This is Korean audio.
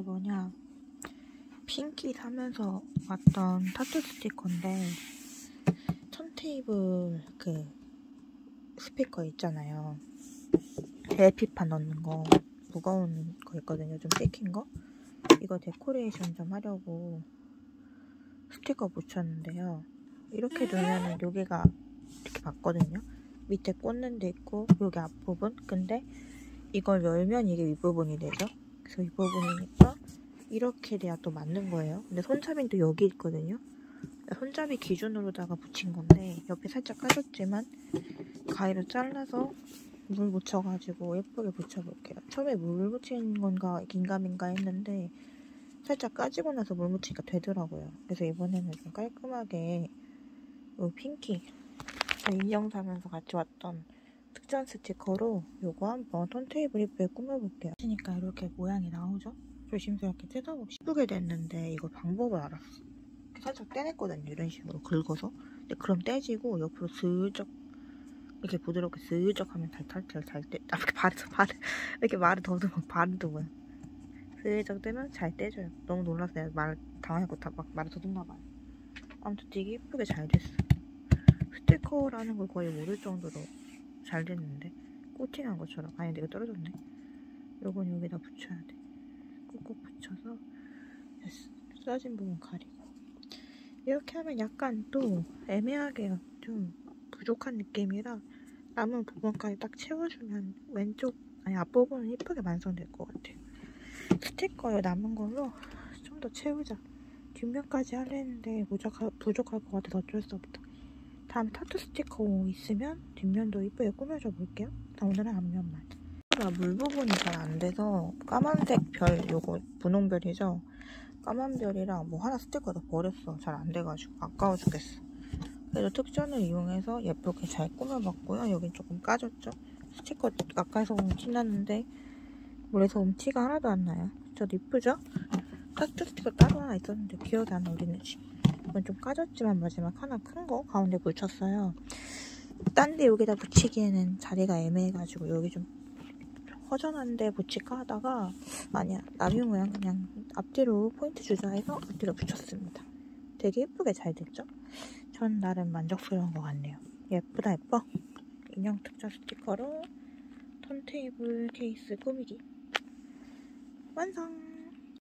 이게 뭐냐 핑키 사면서 왔던 타투 스티커인데 턴테이블 그 스피커 있잖아요. LP판 넣는 거 무거운 거 있거든요. 좀 뜯긴 거? 이거 데코레이션 좀 하려고 스티커 붙였는데요. 이렇게 두면은 여기가 이렇게 맞거든요. 밑에 꽂는 데 있고 여기 앞부분? 근데 이걸 열면 이게 윗부분이 되죠 그래서 윗부분이니까 이렇게 돼야 또 맞는 거예요. 근데 손잡이는 또 여기 있거든요. 손잡이 기준으로다가 붙인 건데 옆에 살짝 까졌지만 가위로 잘라서 물 묻혀가지고 예쁘게 붙여볼게요. 처음에 물 묻힌 건가 긴가민가 했는데 살짝 까지고 나서 물 묻히니까 되더라고요. 그래서 이번에는 좀 깔끔하게 이 핑키. 인형 사면서 같이 왔던 특전 스티커로 요거 한번 턴테이블 이쁘게 꾸며볼게요. 그러니까 이렇게 모양이 나오죠? 조심스럽게 뜯어보시 예쁘게 됐는데 이거 방법을 알았어. 살짝 떼냈거든요. 이런 식으로 긁어서. 근데 그럼 떼지고 옆으로 슬쩍 이렇게 부드럽게 슬쩍 하면 달탈탈 잘 떼. 아, 이렇게 말을, 말을, 이렇게 말을 더듬어. 말을 더듬어. 슬쩍 떼면 잘 떼져요. 너무 놀라서 내가 말 당황하고 다 막 말을 더듬나 봐요. 아무튼 되게 예쁘게 잘 됐어. 스티커라는 걸 거의 모를 정도로 잘 됐는데? 코팅한 것처럼. 아니 내가 떨어졌네. 요건 여기다 붙여야 돼. 꾹꾹 붙여서 써진 부분 가리고. 이렇게 하면 약간 또 애매하게 좀 부족한 느낌이라 남은 부분까지 딱 채워주면 왼쪽 아니 앞부분은 이쁘게 완성될 것 같아요. 스티커에 남은 걸로 좀 더 채우자. 뒷면까지 하려는데 부족할, 부족할 것 같아서 어쩔 수 없다 다음 타투 스티커 있으면 뒷면도 이쁘게 꾸며줘 볼게요. 오늘은 앞면만. 물 부분이 잘 안 돼서 까만색 별 요거 분홍별이죠. 까만 별이랑 뭐 하나 스티커 더 버렸어. 잘 안 돼가지고 아까워 죽겠어. 그래서 특전을 이용해서 예쁘게 잘 꾸며봤고요. 여긴 조금 까졌죠. 스티커 가까이서 보면 티났는데 물에서 보면 티가 하나도 안 나요. 저도 이쁘죠? 타투 스티커 따로 하나 있었는데 기억이 안 나, 어디는지. 이건 좀 까졌지만 마지막 하나 큰 거 가운데 붙였어요. 딴 데 여기다 붙이기에는 자리가 애매해가지고 여기 좀 허전한데 붙일까 하다가 아니야 나비 모양 그냥 앞뒤로 포인트 주자 해서 앞뒤로 붙였습니다. 되게 예쁘게 잘 됐죠? 전 나름 만족스러운 것 같네요. 예쁘다 예뻐? 인형 특전 스티커로 턴테이블 케이스 꾸미기 완성!